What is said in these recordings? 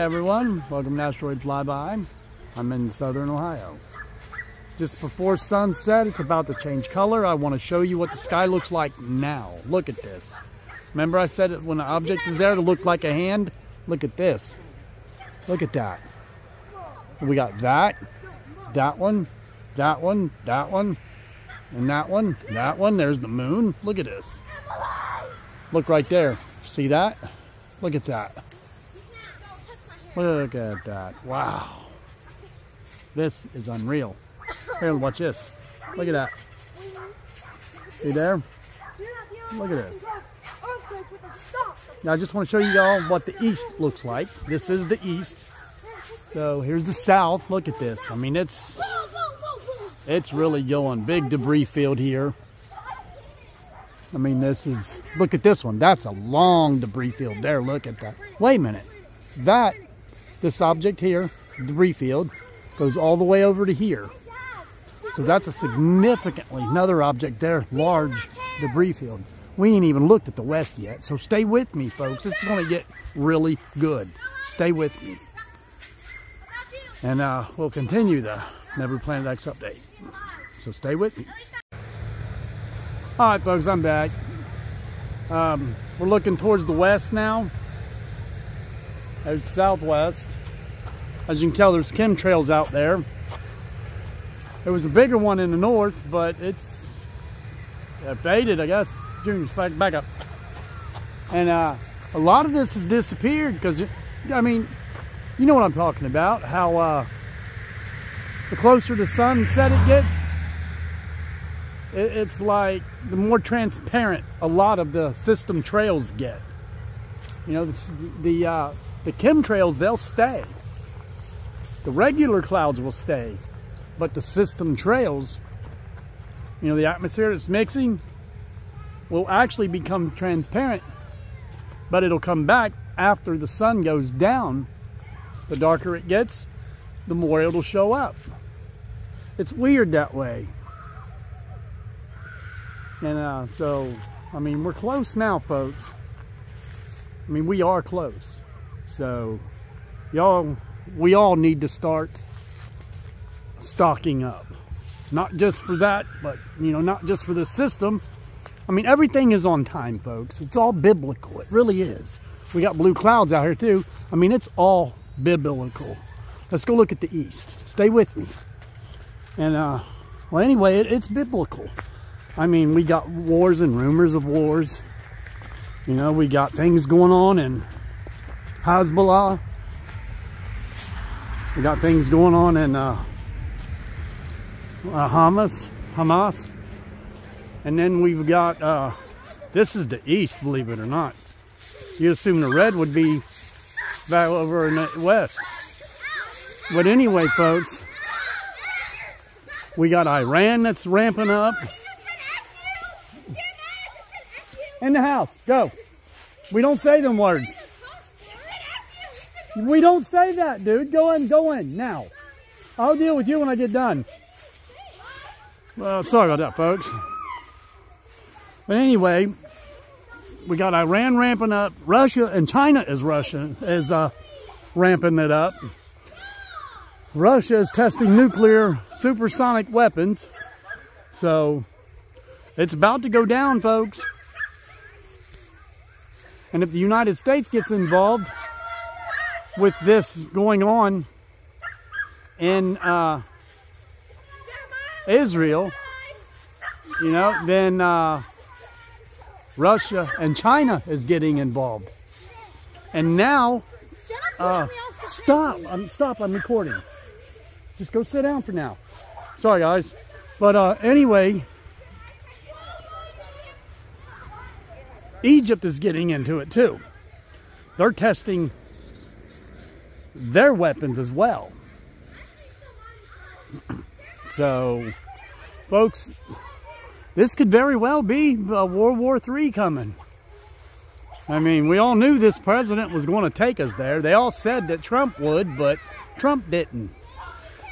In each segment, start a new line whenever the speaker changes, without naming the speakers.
everyone, welcome to Asteroid Flyby. I'm in southern Ohio. Just before sunset, it's about to change color. I want to show you what the sky looks like now. Look at this. Remember I said it when an object is there to look like a hand? Look at this. Look at that. We got that, that one, that one, that one, and that one, that one. There's the moon. Look at this. Look right there. See that? Look at that. Look at that. Wow. This is unreal. Here, watch this. Look at that. See there? Look at this. Now I just want to show you all what the east looks like. This is the east. So here's the south. Look at this. I mean, it's it's really going. Big debris field here. I mean, this is, look at this one. That's a long debris field there. Look at that. Wait a minute. That, this object here, debris field, goes all the way over to here. So that's a significantly, another object there, large debris field. We ain't even looked at the west yet. So stay with me, folks. This is going to get really good. Stay with me. And uh, we'll continue the Nibiru Planet X update. So stay with me. All right, folks, I'm back. Um, we're looking towards the west now. There's southwest. As you can tell, there's chemtrails out there. There was a bigger one in the north, but it's faded, I guess. Junior, back, back up. And uh, a lot of this has disappeared because, I mean, you know what I'm talking about. How uh, the closer the sunset it gets, it's like the more transparent a lot of the system trails get. You know, the, the, uh, the chemtrails, they'll stay. The regular clouds will stay. But the system trails, you know, the atmosphere that's mixing will actually become transparent. But it'll come back after the sun goes down. The darker it gets, the more it'll show up. It's weird that way. And uh, so, I mean, we're close now, folks. I mean, we are close. So, y'all, we all need to start stocking up. Not just for that, but, you know, not just for the system. I mean, everything is on time, folks. It's all biblical. It really is. We got blue clouds out here, too. I mean, it's all biblical. Let's go look at the east. Stay with me. And, uh, well, anyway, it, it's biblical. I mean, we got wars and rumors of wars. You know, we got things going on in Hezbollah. We got things going on in uh, uh, Hamas, Hamas. And then we've got, uh, this is the east, believe it or not. You assume the red would be back over in the west. But anyway, folks, we got Iran that's ramping up. In the house. Go. We don't say them words. We don't say that, dude. Go in, go in, now. I'll deal with you when I get done. Well, sorry about that, folks. But anyway, we got Iran ramping up. Russia and China is Russia is uh, ramping it up. Russia is testing nuclear supersonic weapons. So it's about to go down, folks. And if the United States gets involved with this going on in uh, Israel, you know, then uh, Russia and China is getting involved. And now, uh, stop, I'm, stop, I'm recording. Just go sit down for now. Sorry, guys. But uh, anyway, Egypt is getting into it too. They're testing their weapons as well. So, folks, this could very well be World War III coming. I mean, we all knew this president was going to take us there. They all said that Trump would, but Trump didn't.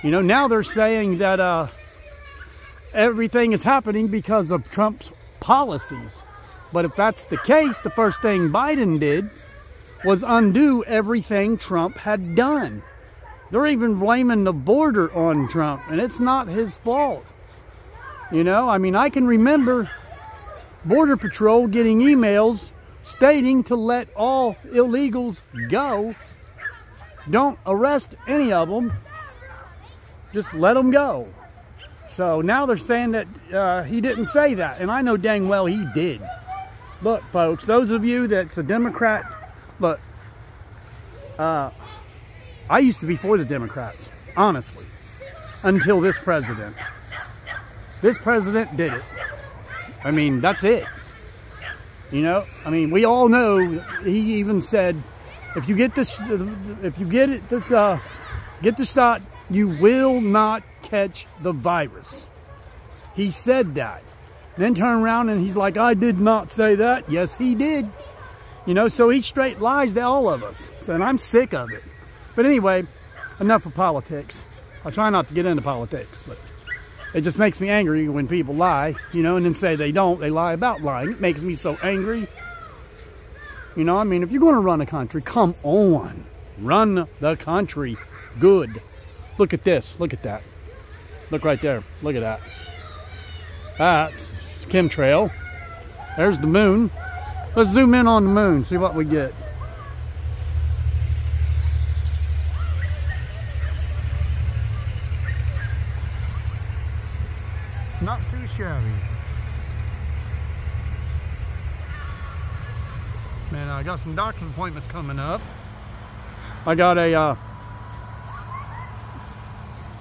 You know, now they're saying that uh, everything is happening because of Trump's policies. But if that's the case, the first thing Biden did was undo everything Trump had done. They're even blaming the border on Trump, and it's not his fault. You know, I mean, I can remember Border Patrol getting emails stating to let all illegals go. Don't arrest any of them. Just let them go. So now they're saying that uh, he didn't say that, and I know dang well he did. Look, folks, those of you that's a Democrat, look, uh, I used to be for the Democrats, honestly, until this president. This president did it. I mean, that's it. You know, I mean, we all know. He even said, if you get this, if you get it, uh, get the shot, you will not catch the virus. He said that. Then turn around and he's like, I did not say that. Yes, he did. You know, so he straight lies to all of us. So, and I'm sick of it. But anyway, enough of politics. I try not to get into politics, but it just makes me angry when people lie, you know, and then say they don't. They lie about lying. It makes me so angry. You know, I mean, if you're going to run a country, come on. Run the country good. Look at this. Look at that. Look right there. Look at that. That's chemtrail. There's the moon. Let's zoom in on the moon, see what we get. Not too shabby. Man, I got some doctor's appointments coming up. I got a uh,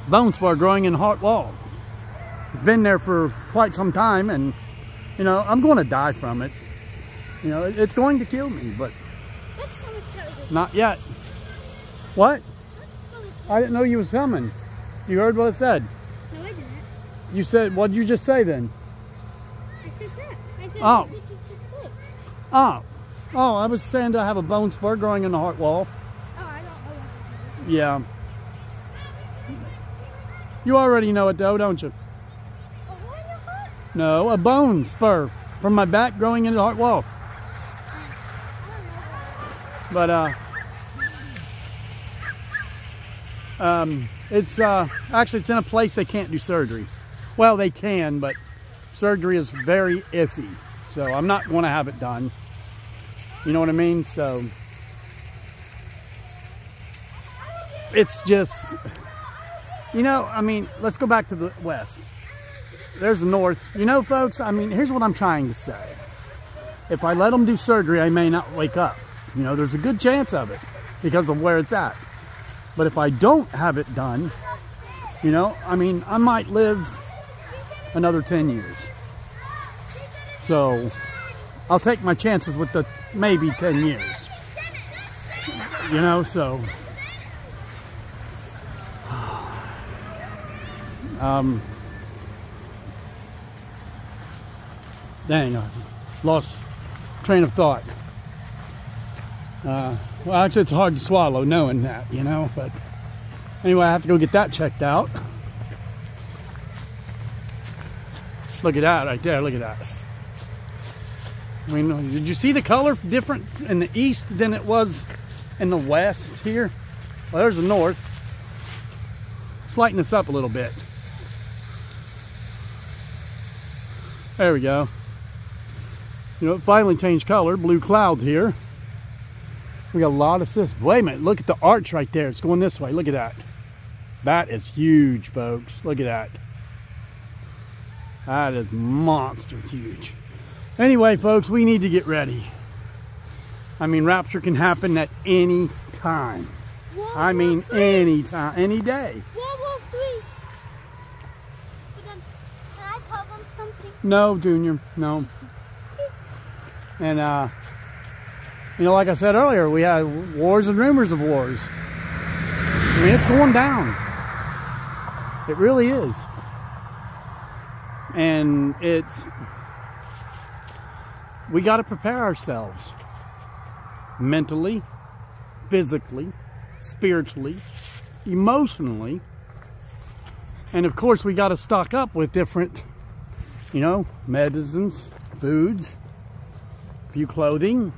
bone spur growing in heart wall. It's been there for quite some time and, you know, I'm going to die from it. You know, it's going to kill me, but not yet. What? I didn't know you was coming. You heard what it said?
No, I didn't.
You said, what did you just say then?
I said that. I said,
Oh.
"Did you just say?"
Oh, oh, I was saying I have a bone spur growing in the heart wall.
Oh, I don't know
Yeah. You already know it though, don't you? No, a bone spur from my back growing into the heart wall. But uh um it's uh actually it's in a place they can't do surgery. Well, they can, but surgery is very iffy. So I'm not going to have it done. You know what I mean? So it's just you know, I mean, let's go back to the west. There's the north. You know, folks, I mean, here's what I'm trying to say. If I let them do surgery, I may not wake up. You know, there's a good chance of it because of where it's at. But if I don't have it done, you know, I mean, I might live another 10 years. So I'll take my chances with the maybe 10 years. You know, so. Um, dang, I lost train of thought. Uh, well, actually, it's hard to swallow knowing that, you know. But anyway, I have to go get that checked out. Look at that right there. Look at that. I mean, did you see the color different in the east than it was in the west here? Well, there's the north. Let's lighten this up a little bit. There we go. You know, it finally changed color. Blue clouds here. We got a lot of systems. Wait a minute. Look at the arch right there. It's going this way. Look at that. That is huge, folks. Look at that. That is monster huge. Anyway, folks, we need to get ready. I mean, rapture can happen at any time.
World
I mean, any time, any day.
World War Three. Can I tell them something?
No, Junior, no. And, uh, you know, like I said earlier, we had wars and rumors of wars. I mean, it's going down. It really is. And it's, we got to prepare ourselves mentally, physically, spiritually, emotionally. And of course, we got to stock up with different you know, medicines, foods, few clothing,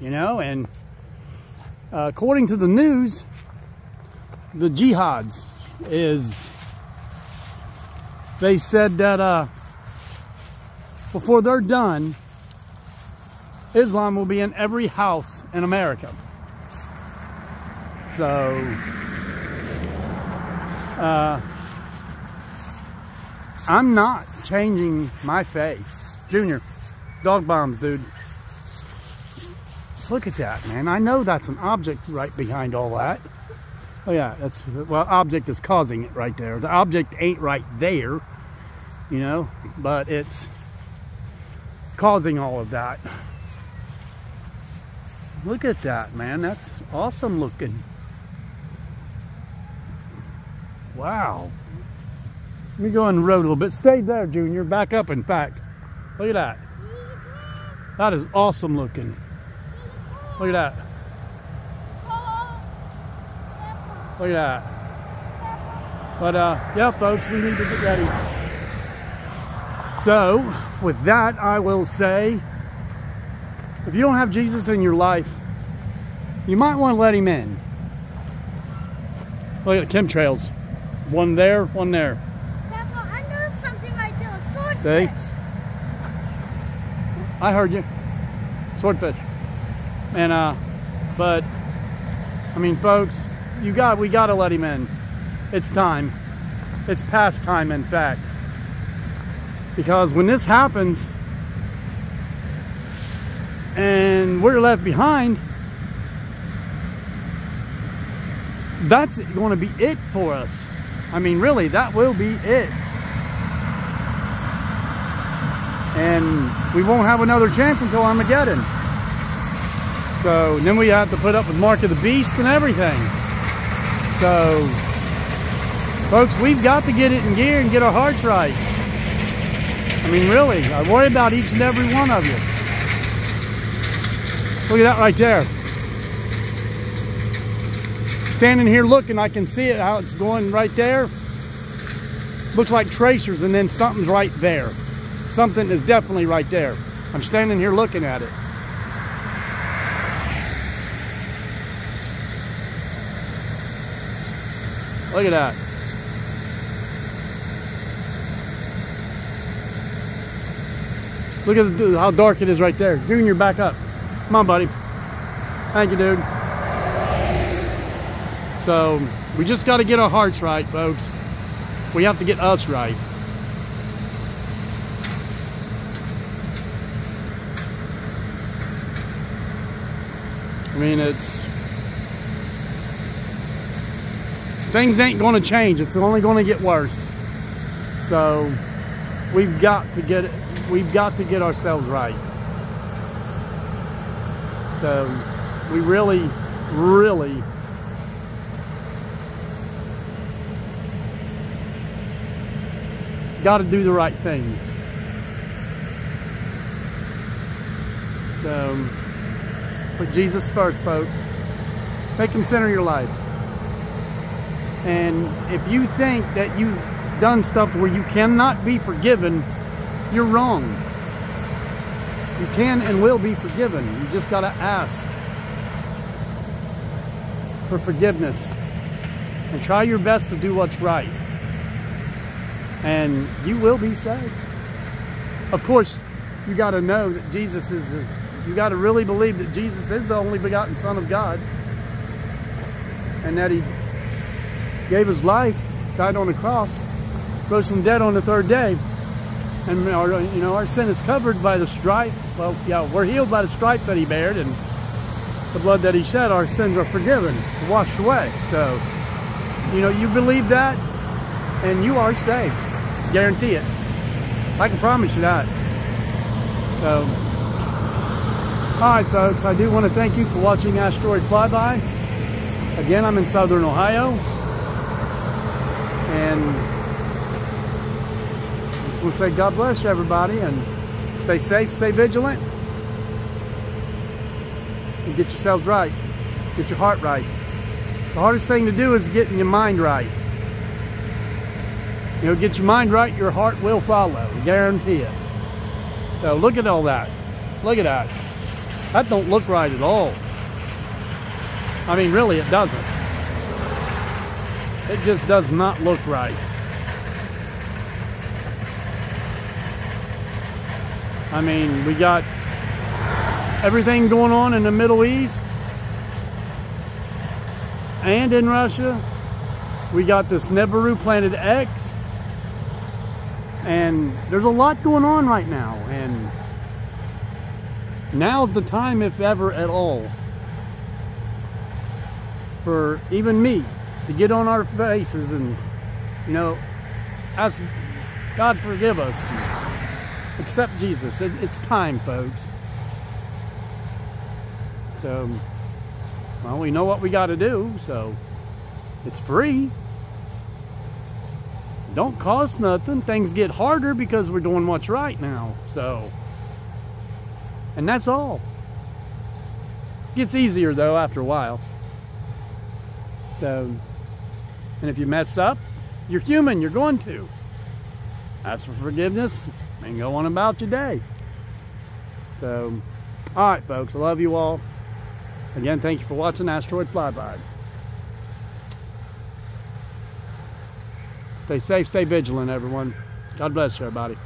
you know, and Uh, according to the news, the jihads is they said that uh, before they're done, Islam will be in every house in America. So, uh, I'm not changing my faith. Junior, dog bombs, dude. Look at that, man. I know that's an object right behind all that. Oh yeah, that's, well, object is causing it right there. The object ain't right there, you know, but it's causing all of that. Look at that, man. That's awesome looking. Wow. Let me go on the road a little bit. Stay there, Junior. Back up, in fact. Look at that. That is awesome looking. Look at that. Look at that. But, uh, yeah, folks, we need to get ready. So, with that, I will say, if you don't have Jesus in your life, you might want to let him in. Look at the chemtrails. One there, one there.
Papa, I know something right there. Swordfish.
They- I heard you. Swordfish. And uh but I mean folks, you got we gotta let him in. It's time. It's past time in fact. Because when this happens and we're left behind, that's going to be it for us. I mean, really, that will be it. And we won't have another chance until Armageddon. So then we have to put up with Mark of the Beast and everything. So, folks, we've got to get it in gear and get our hearts right. I mean, really, I worry about each and every one of you. Look at that right there. Standing here looking, I can see it, how it's going right there. Looks like tracers and then something's right there. Something is definitely right there. I'm standing here looking at it. Look at that. Look at the, how dark it is right there. Junior, back up. Come on, buddy. Thank you, dude. So, we just got to get our hearts right, folks. We have to get us right. I mean, it's things ain't going to change. It's only going to get worse. So we've got to get it. We've got to get ourselves right. So we really, really got to do the right things. So put Jesus first, folks. Make him center your life. And if you think that you've done stuff where you cannot be forgiven, you're wrong. You can and will be forgiven. You just got to ask for forgiveness and try your best to do what's right. And you will be saved. Of course, you got to know that Jesus is, you got to really believe that Jesus is the only begotten Son of God and that He gave His life, died on the cross, rose from dead on the third day. And our, you know, our sin is covered by the stripe. Well, yeah, we're healed by the stripes that He bared, and the blood that He shed. Our sins are forgiven, washed away. So, you know, you believe that, and you are saved. Guarantee it. I can promise you that. So, all right, folks. I do want to thank you for watching Asteroid Flyby. Again, I'm in Southern Ohio, and just want to say God bless everybody, and stay safe, stay vigilant, and get yourselves right. Get your heart right. The hardest thing to do is getting your mind right. You know, get your mind right, your heart will follow. Guarantee it. So look at all that. Look at that. That don't look right at all. I mean, really, it doesn't. It just does not look right. I mean, we got everything going on in the Middle East and in Russia. We got this Nibiru Planet X. And there's a lot going on right now. And now's the time, if ever at all, for even me to get on our faces and, you know, ask God forgive us. Accept Jesus. It, it's time, folks. So, well, we know what we got to do, so it's free. Don't cost nothing. Things get harder because we're doing what's right now. So, and that's all. Gets easier though after a while. So, and if you mess up, you're human, you're going to. Ask for forgiveness and go on about your day. So, all right, folks, I love you all. Again, thank you for watching Asteroid Flyby. Stay safe, stay vigilant, everyone. God bless everybody.